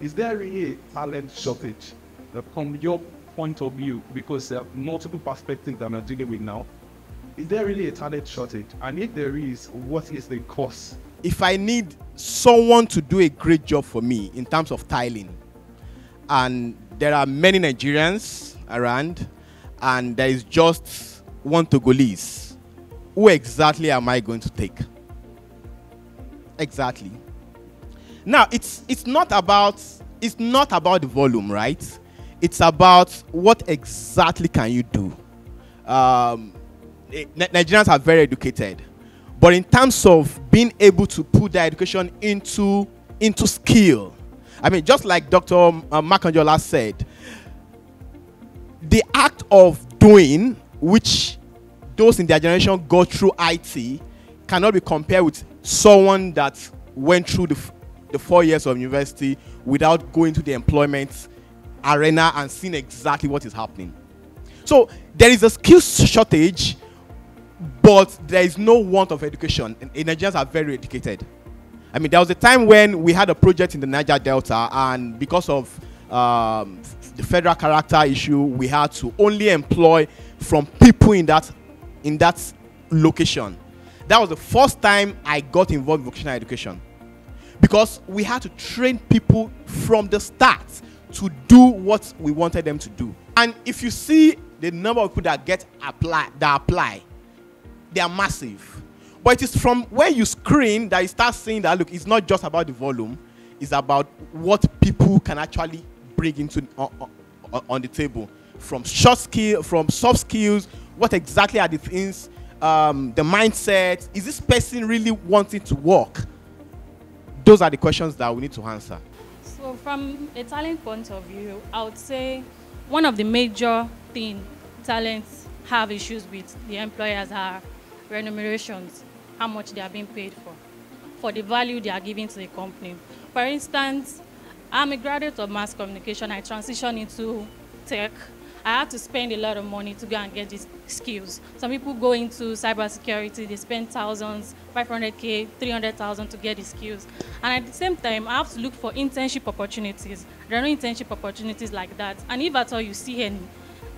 is there really a talent shortage uh, from your point of view? Because there are multiple perspectives that I'm dealing with now. Is there really a talent shortage? And if there is, what is the cause? If I need someone to do a great job for me in terms of tiling, and there are many Nigerians around, and there is just one Togolese, who exactly am I going to take? Exactly. Now, it's it's not about it's not about the volume, right? It's about what exactly can you do. Um, eh, Nigerians are very educated, but in terms of being able to put their education into into skill, I mean, just like Dr. Uh, Makanjuola said, the act of doing, which those in their generation go through IT, cannot be compared with someone that went through the, the four years of university without going to the employment arena and seeing exactly what is happening. So there is a skills shortage, but there is no want of education. And Nigerians are very educated. I mean, there was a time when we had a project in the Niger Delta, and because of um, the federal character issue, we had to only employ from people in that in that location. That was the first time I got involved in vocational education because we had to train people from the start to do what we wanted them to do. And if you see the number of people that get apply that apply, they are massive. But it is from where you screen that you start seeing that look, it's not just about the volume, it's about what people can actually bring into on, on, on the table. From short skill, from soft skills, what exactly are the things, um, the mindset? Is this person really wanting to work? Those are the questions that we need to answer. So, from a talent point of view, I would say one of the major things talents have issues with the employers are remunerations how much they are being paid for, for the value they are giving to the company. For instance, I'm a graduate of mass communication. I transitioned into tech. I had to spend a lot of money to go and get these skills. Some people go into cybersecurity, they spend thousands, 500K, 300,000 to get the skills. And at the same time, I have to look for internship opportunities. There are no internship opportunities like that. And if at all you see any,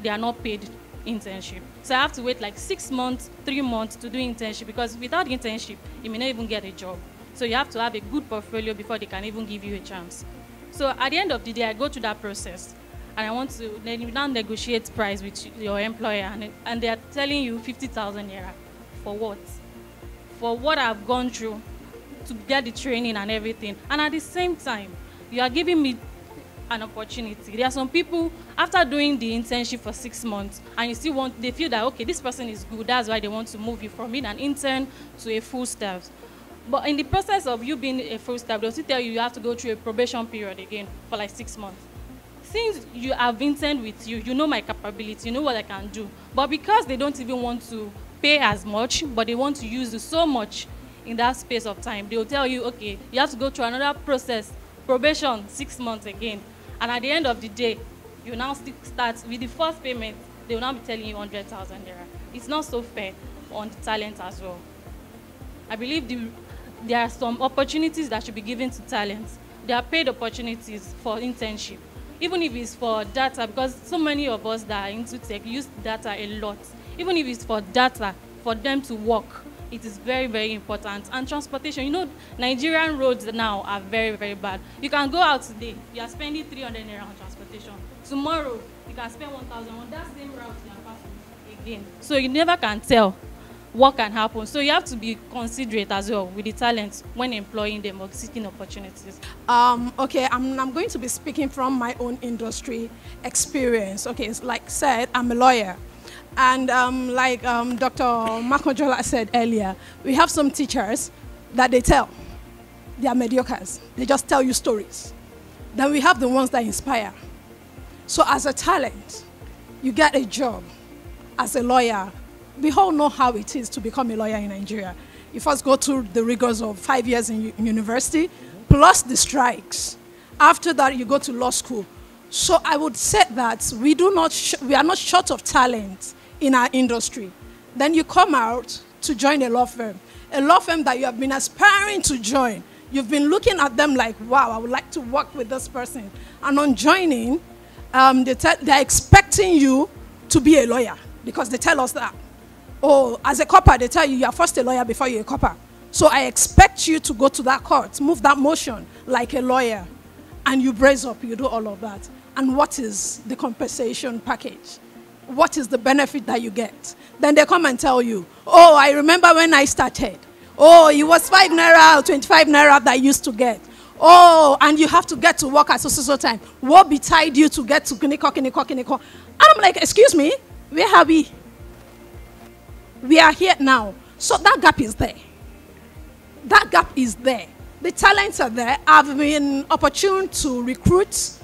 they are not paid internship. So I have to wait like six months, three months to do internship because without internship, you may not even get a job. So you have to have a good portfolio before they can even give you a chance. So at the end of the day, I go through that process and I want to then you now negotiate price with your employer and, and they are telling you 50,000 naira. For what? For what I've gone through to get the training and everything. And at the same time, you are giving me an opportunity. There are some people after doing the internship for six months, and you still want they feel that okay, this person is good. That's why they want to move you from being an intern to a full staff. But in the process of you being a full staff, they'll still tell you you have to go through a probation period again for like six months. Since you have interned with you, you know my capability, you know what I can do. But because they don't even want to pay as much, but they want to use you so much in that space of time, they'll tell you, okay, you have to go through another process, probation, six months again. And at the end of the day, you now start with the first payment, they will now be telling you 100,000 naira. It's not so fair on the talent as well. I believe the, there are some opportunities that should be given to talents. There are paid opportunities for internship, even if it's for data, because so many of us that are into tech use data a lot. Even if it's for data, for them to work, it is very, very important. And transportation, you know, Nigerian roads now are very, very bad. You can go out today, you are spending 300 naira on transportation. Tomorrow, you can spend 1,000 on that same route you are passing again. So you never can tell what can happen. So you have to be considerate as well with the talents when employing them or seeking opportunities. Um, okay, I'm, I'm going to be speaking from my own industry experience. Okay, it's like said, I'm a lawyer. And um, like um, Dr. Makanjuola said earlier, we have some teachers that they tell. They are mediocres. They just tell you stories. Then we have the ones that inspire. So as a talent, you get a job as a lawyer. We all know how it is to become a lawyer in Nigeria. You first go through the rigors of five years in university, plus the strikes. After that, you go to law school. So I would say that we, do not we are not short of talent in our industry. Then you come out to join a law firm, a law firm that you have been aspiring to join. You've been looking at them like, wow, I would like to work with this person. And on joining, um, they they're expecting you to be a lawyer because they tell us that. Oh, as a corper, they tell you you are first a lawyer before you're a corper. So I expect you to go to that court, move that motion like a lawyer, and you brace up, you do all of that. And what is the compensation package? What is the benefit that you get? Then they come and tell you, oh, I remember when I started. Oh, it was five naira or 25 naira that I used to get. Oh, and you have to get to work at so so so time. What betide you to get to Kiniko, Kiniko, Kiniko? And I'm like, excuse me, where are we? We are here now. So that gap is there. That gap is there. The talents are there. I've been opportune to recruit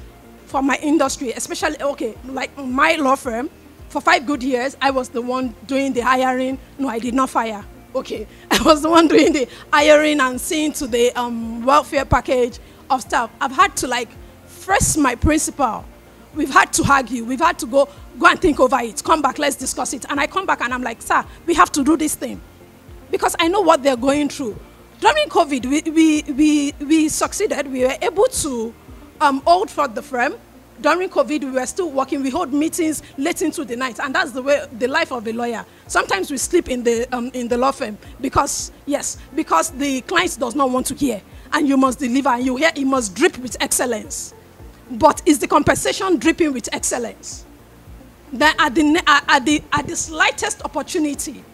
for my industry, especially, okay, like my law firm. For five good years, I was the one doing the hiring. No, I did not fire. Okay, I was the one doing the hiring and seeing to the um, welfare package of staff. I've had to like first my principal. We've had to argue. We've had to go go and think over it. Come back, let's discuss it. And I come back and I'm like, sir, we have to do this thing because I know what they're going through. During COVID, we, we, we, we succeeded. We were able to um, hold for the firm. During COVID, we were still working. We hold meetings late into the night, and that's the way the life of a lawyer. Sometimes we sleep in the um, in the law firm because yes, because the client does not want to hear, and you must deliver, and you hear it must drip with excellence. But is the compensation dripping with excellence? Then at the at the at the slightest opportunity,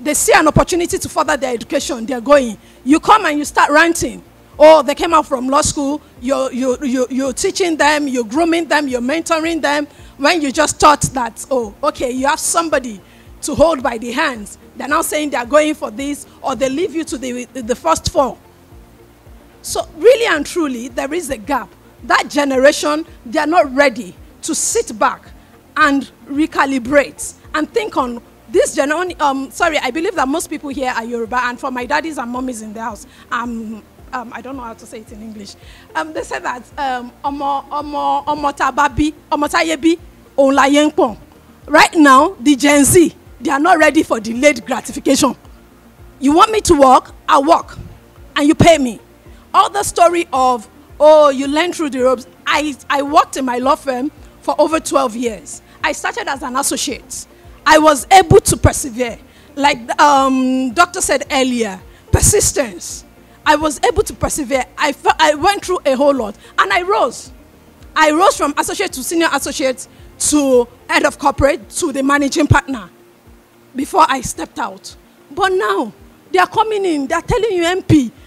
they see an opportunity to further their education, they're going. You come and you start ranting. Oh, they came out from law school, you're, you you you're teaching them, you're grooming them, you're mentoring them. When you just thought that, oh, okay, you have somebody to hold by the hands. They're now saying they're going for this, or they leave you to the, the first four. So, really and truly, there is a gap. That generation, they are not ready to sit back and recalibrate and think on this generation, um, sorry, I believe that most people here are Yoruba, and for my daddies and mummies in the house, um, um, I don't know how to say it in English. Um, they say that um, omo omo tababi omo tayebi òun la pọ̀n. Right now, the Gen Z, they are not ready for delayed gratification. You want me to work, I work, and you pay me. All the story of oh, you learn through the ropes. I I worked in my law firm for over 12 years. I started as an associate. I was able to persevere. Like um, doctor said earlier, persistence. I was able to persevere. I, I went through a whole lot and I rose. I rose from associate to senior associate to head of corporate to the managing partner before I stepped out. But now they are coming in, they are telling you, MP, "Ah,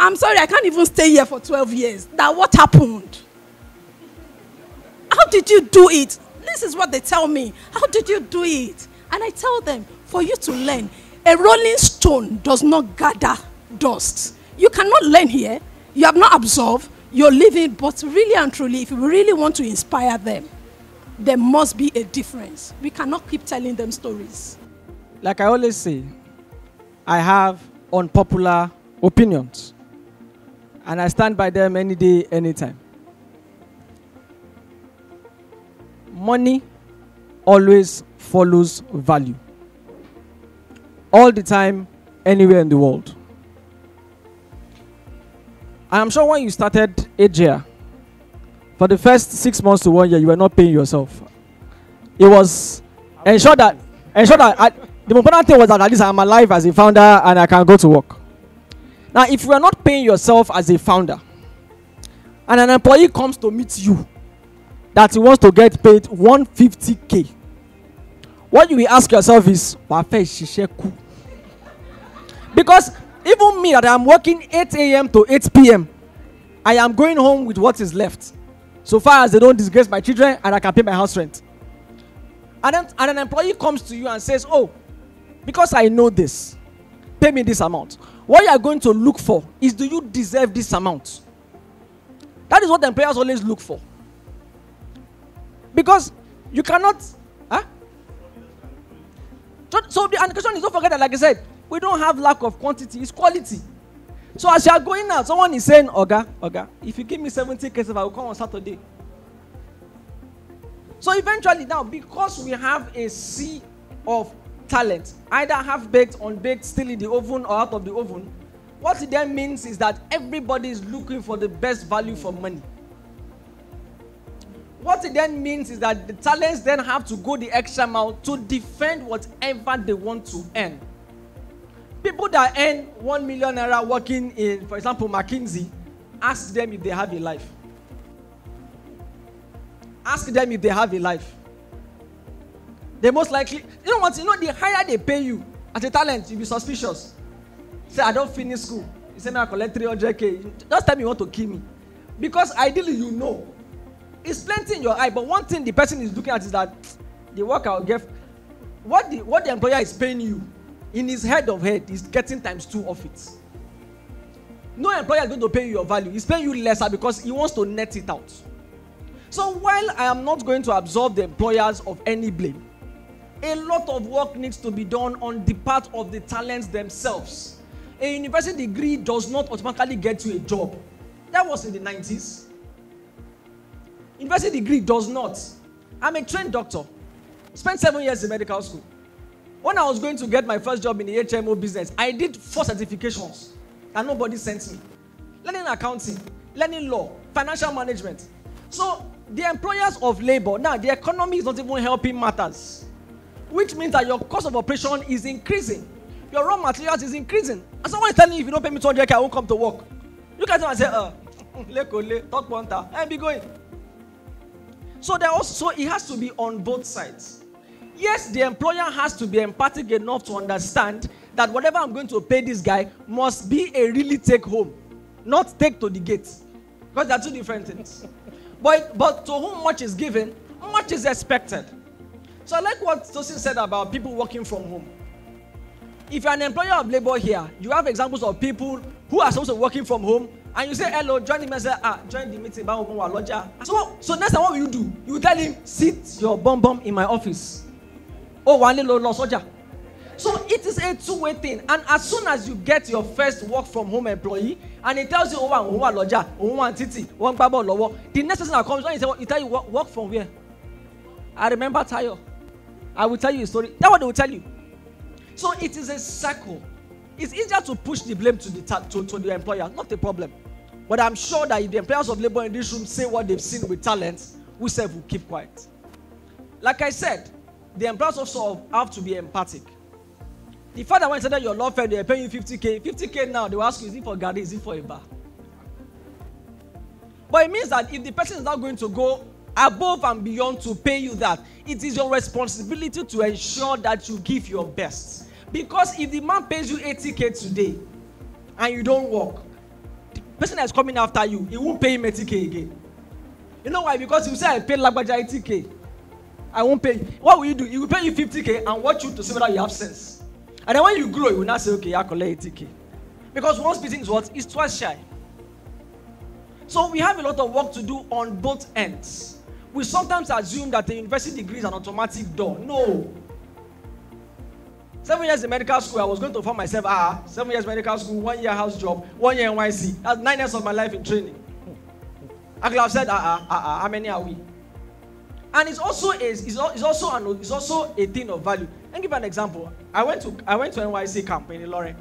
I'm sorry, I can't even stay here for 12 years. That what happened? How did you do it? This is what they tell me. How did you do it? And I tell them, for you to learn, a rolling stone does not gather dust. You cannot learn here. You have not absorbed. You're living, but really and truly, if you really want to inspire them, there must be a difference. We cannot keep telling them stories. like I always say, I have unpopular opinions. And I stand by them any day, anytime. Money always follows value. All the time, anywhere in the world. I am sure when you started AJR, for the first six months to one year, you were not paying yourself. It was ensure that ensure that I, the important thing was that at least I'm alive as a founder and I can go to work. Now, if you are not paying yourself as a founder, and an employee comes to meet you that he wants to get paid 150k, what you will ask yourself is, "Wàá fẹ́ ṣiṣẹ́ kú?" Because even me that I'm working 8 a.m. to 8 p.m., I am going home with what is left. So far as they don't disgrace my children and I can pay my house rent. And then and an employee comes to you and says, Oh, because I know this, pay me this amount. What you are going to look for is do you deserve this amount? That is what employers always look for. Because you cannot. Huh? So, the question is don't forget that, like I said, we don't have lack of quantity, it's quality. So as you are going out, someone is saying, Oga, Oga, if you give me 70 cases, I will come on Saturday. So eventually now, because we have a sea of talent, either half baked, unbaked, still in the oven or out of the oven, What it then means is that everybody is looking for the best value for money. What it then means is that the talents then have to go the extra mile to defend whatever they want to earn. People that earn one million naira working in, for example, McKinsey, ask them if they have a life. Ask them if they have a life. They most likely, you know what? You know, the higher they pay you as a talent, you'll be suspicious. Say, I don't finish school. You say, me, I collect 300k. Just tell me you want to kill me. Because ideally, you know. It's plenty in your eye, but one thing the person is looking at is that the work I'll get, what the, what the employer is paying you, in his head of head, is getting times two of it. No employer is going to pay you your value. He's paying you lesser because he wants to net it out. So while I am not going to absolve the employers of any blame, a lot of work needs to be done on the part of the talents themselves. A university degree does not automatically get you a job. That was in the 90s. University degree does not. I'm a trained doctor. Spent seven years in medical school. When I was going to get my first job in the HMO business, I did four certifications and nobody sent me. Learning accounting, learning law, financial management. So the employers of labor, now the economy is not even helping matters which means that your cost of operation is increasing. Your raw materials is increasing. And someone is telling you if you don't pay me 200k, I won't come to work. You can and say, uh, lekole, talk one and be going. So there also so it has to be on both sides. Yes, the employer has to be empathic enough to understand that whatever I'm going to pay this guy must be a really take home, not take to the gate. Because they're two different things. but but to whom much is given, much is expected. So I like what Tosin said about people working from home. If you're an employer of labor here, you have examples of people who are supposed to working from home, and you say hello, join the say, ah, join the meeting, so, so next time what will you do? You tell him, sit your bum bum in my office. Oh, one little loss soldier. So it is a two-way thing. And as soon as you get your first work from home employee, and he tells you, oh, one, one lodger, oh, one titi, one babo lowo, the next person that comes, when he tell you, work from where? I remember Tayo. I will tell you a story. That's what they will tell you. So it is a circle. It's easier to push the blame to the to, to the employer, not a problem. But I'm sure that if the employers of labor in this room say what they've seen with talents, we self will keep quiet. Like I said, the employers also have to be empathic. The fact that when said that your law firm, they're paying you 50k, 50k now, they will ask you, is it for Gary, is it for a bar? But it means that if the person is not going to go above and beyond to pay you that, it is your responsibility to ensure that you give your best. Because if the man pays you 80k today and you don't work, the person that's coming after you, he won't pay him 80k again. You know why? Because you say I paid Lagbaja 80k. I won't pay. What will you do? He will pay you 50k and watch you to see whether you have sense. And then when you grow, you will not say, okay, I collect 80k. Because one speaking is what? It's twice shy. So we have a lot of work to do on both ends we sometimes assume that a university degree is an automatic door. No. Seven years in medical school, I was going to find myself, ah, seven years medical school, one year house job, one year NYSC. That's nine years of my life in training. I could have said, ah, ah, ah, ah how many are we? And it's also a, it's, also an, it's also a thing of value. Me give an example. I went to I went to NYSC camp in Ilorin.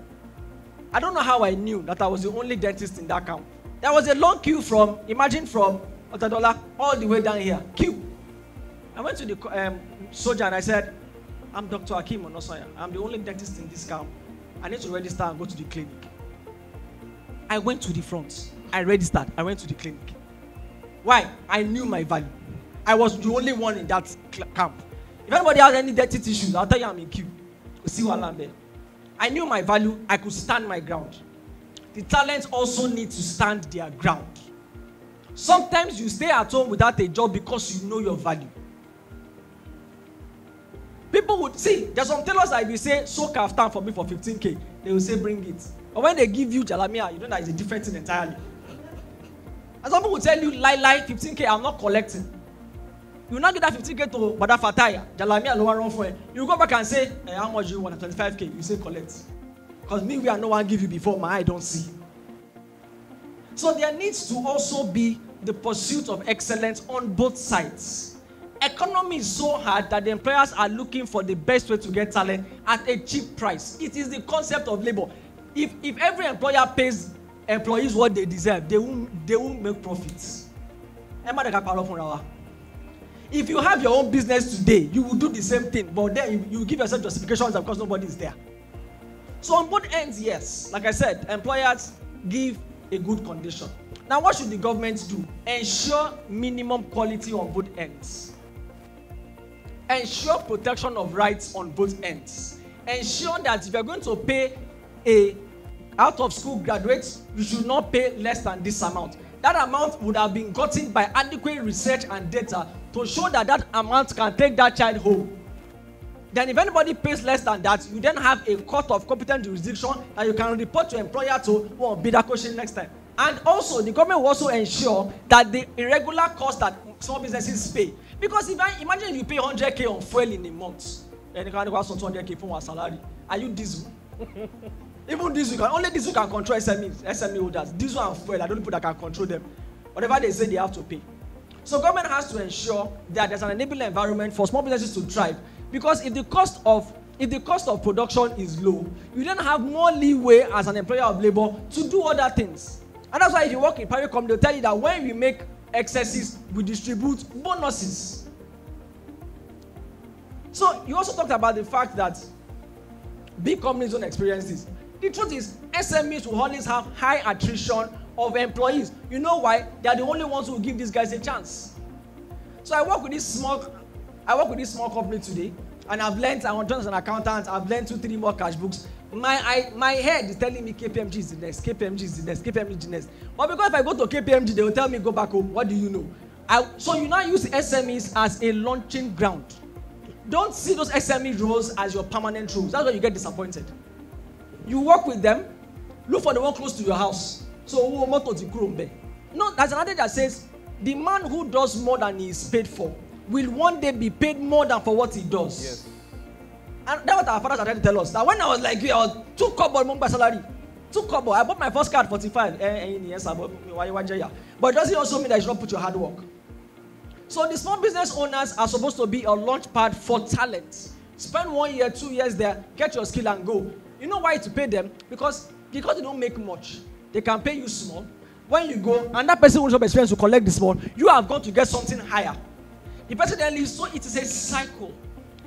I don't know how I knew that I was the only dentist in that camp. There was a long queue from imagine from Otadola, all the way down here. Queue. I went to the um, soldier and I said, I'm Dr. Akim Onosoya. I'm the only dentist in this camp. I need to register and go to the clinic. I went to the front. I registered. I went to the clinic. Why? I knew my value. I was the only one in that camp. If anybody has any dirty tissues, I'll tell you I'm in queue. See what I'm there. I knew my value. I could stand my ground. The talents also need to stand their ground. Sometimes you stay at home without a job because you know your value. People would see, there's some tailors that if you say, so kaftan for me for 15k, they will say, bring it. But when they give you jalamia, you know that it's a different thing entirely. And some people will tell you, lie, lie, 15k, I'm not collecting. You not get that 15k to Bada Fataya, jalamia, lower run for it. You go back and say, hey, how much you want? 25k. You say, collect. Because me, we are no one give you before, my eye don't see. So there needs to also be the pursuit of excellence on both sides. Economy is so hard that the employers are looking for the best way to get talent at a cheap price. It is the concept of labor. if if every employer pays employees what they deserve they won't they won't make profits if you have your own business today you will do the same thing but then you give yourself justifications because nobody is there so on both ends yes like i said employers give a good condition now what should the government do? Ensure minimum quality on both ends. Ensure protection of rights on both ends. Ensure that if you are going to pay a out of school graduate you should not pay less than this amount. That amount would have been gotten by adequate research and data to show that that amount can take that child home. Then if anybody pays less than that you then have a court of competent jurisdiction that you can report your employer to. Wọn be that question next time and also the government will also ensure that the irregular cost that small businesses pay. Because if i imagine if you pay hundred k on fuel in a month and ẹnìkan ní wàá san two hundred k fún wa salary. Are you diesel? Even diesel can only diesel can control sme sme holders. Diesel and fuel are the only people that can control them. Whatever they say they have to pay. So government has to ensure that there's an enabling environment for small businesses to thrive. Because if the cost of if the cost of production is low you then have more leeway as an employer of labour to do other things and that's why if you work in private company they tell you that when we make excesses we distribute bonuses. So you also talked about the fact that big companies don't experience this. The truth is smes will always have high attrition of employees. You know why? They are the only ones who will give these guys a chance. So i work with this small i work with this small company today and i've learnt i want to an accountant i've learnt two three more cash books my I, my head is telling me kpmg is the next kpmg is the next kpmg is the next. But because if i go to kpmg they will tell me go back home. What do you know? I so you now use smes as a launching ground. Don't see those sme roles as your permanent roles. That's why you get disappointed. You work with them look for the one close to your house. So owó mọ́tò ti kúrò nbẹ no there's another that says the man who does more than he is paid for will one day be paid more than for what he does. Yes. And that's what our fathers are trying to tell us. That when i was like you i was two kobo mo salary. Two kobo i bought my first car at ẹyin nìyẹn sábọ wáyé wájẹ yà but it doesn't also mean that you should not put your hard work. So the small business owners are supposed to be a launch pad for talent. Spend one year two years there get your skill and go. You know why to pay them? Because because they don't make much. They can pay you small. When you go and that person who have experience to collect the small you have gone to get something higher. The person then leaves so it is a cycle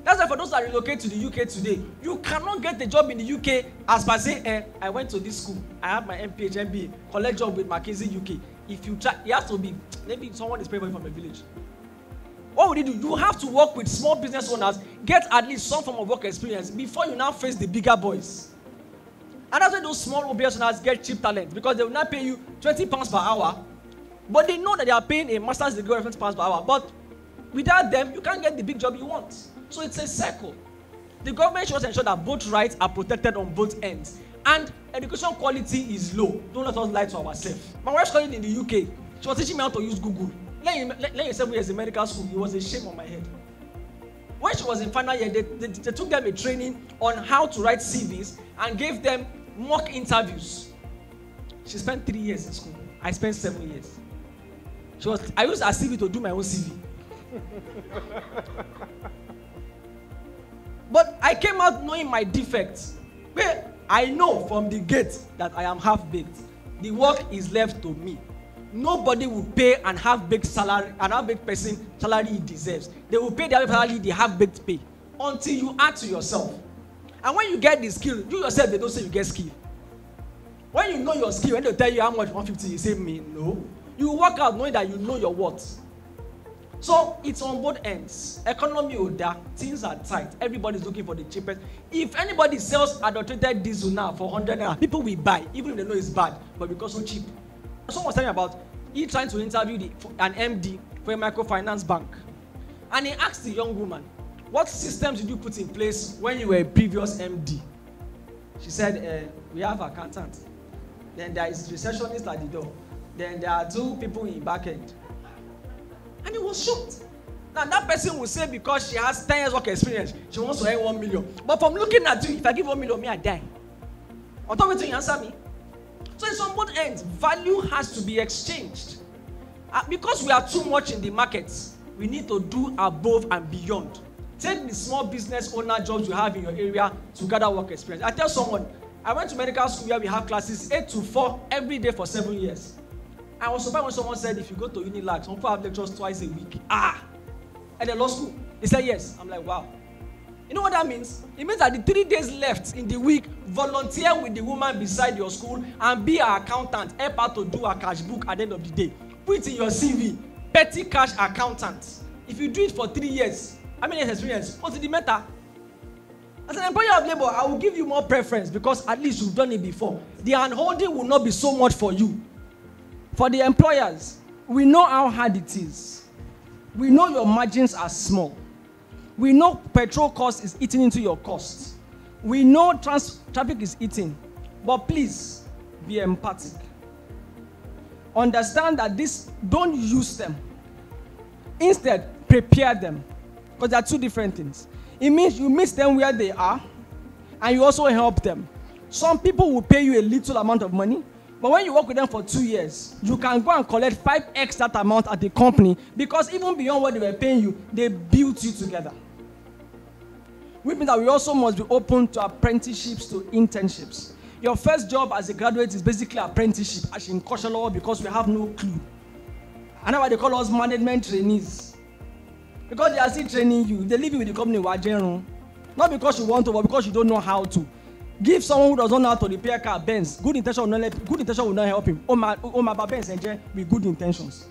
that's why for those that relocate to the uk today you cannot get a job in the uk as per say eh i went to this school. I have my mph mba collect job with mckinsey uk if you try it has to be maybe someone is paying for you from a village. What would you do? You have to work with small business owners get at least some form of work experience before you now face the bigger boys. And that's why those small business owners get cheap talent because they will not pay you twenty pounds per hour but they know that they are paying a master's degree reference pounds per hour. But without them you can't get the big job you want so it's a circle. The government should ensure that both rights are protected on both ends. And education quality is low. Don't let us lie to ourselves. My wife studied in the uk she was teaching me how to use google. Lẹ́yìn seven years in medical school it was a shame on my head. When she was in final year they they they took them a training on how to write cvs and gave them mock interviews. She spent three years in school. I spent seven years. She was i used her cv to do my own cv but i came out knowing my defects. Pe i know from the gate that i am half baked the work is left to me. Nobody will pay an half baked salary an half baked person salary he deserves. They will pay their salary the half baked pay until you add to yourself. And when you get the skill you yourself dey know say you get skill. When you know your skill when they tell you how much one fifty you say me no. You work out knowing that you know your worth so it's on both ends. Economy o da things are tight. Everybody is looking for the cheapest. If anybody sells adulterated diesel now for hundred naira people will buy even if they know it's bad but because so cheap. Someone was telling me about he trying to interview the an md for a microfinance bank. And he asked the young woman what systems did you put in place when you were a previous md she said uh, we have accountant. Then there is receptionist at the door. Then there are two people in back end and he was shocked. Now that person will say because she has ten years work experience she wants to earn one million. But from looking at you if i give one million me i die. On top wetin you answer me. So it's on both ends value has to be exchanged. Uh, because we are too much in the market we need to do above and beyond. Take the small business owner jobs you have in your area to gather work experience. I tell someone I went to medical school where we have classes 8 to 4 every day for seven years. I was surprised when someone said if you go to Unilag, some people have lectures twice a week. Ah! At the law school. They said yes. I'm like, wow. You know what that means? It means that the three days left in the week, volunteer with the woman beside your school and be her accountant. Help her to do her cash book at the end of the day. Put in your CV. Petty cash accountant. If you do it for three years, how many years experience? What's the matter? As an employer of labor, I will give you more preference because at least you've done it before. The handholding will not be so much for you. For the employers, we know how hard it is. We know your margins are small. We know petrol cost is eating into your costs. We know trans- traffic is eating. But please be empathic. Understand that this, don't use them. Instead, prepare them. Because they are two different things. It means you meet them where they are and you also help them. Some people will pay you a little amount of money, but when you work with them for two years, you can go and collect 5x that amount at the company because even beyond what they were paying you, they built you together. Which means that we also must be open to apprenticeships, to internships. Your first job as a graduate is basically apprenticeship, as in Koshalo, because we have no clue. And that's why they call us management trainees. Because they are still training you. They leave you with the company Wajenru. Not because you want to, but because you don't know how to. Give someone who doesn't know how to repair car Benz. Good intention will not, let, good intention will not help him. Oma, Oma Benz enjoy with good intentions.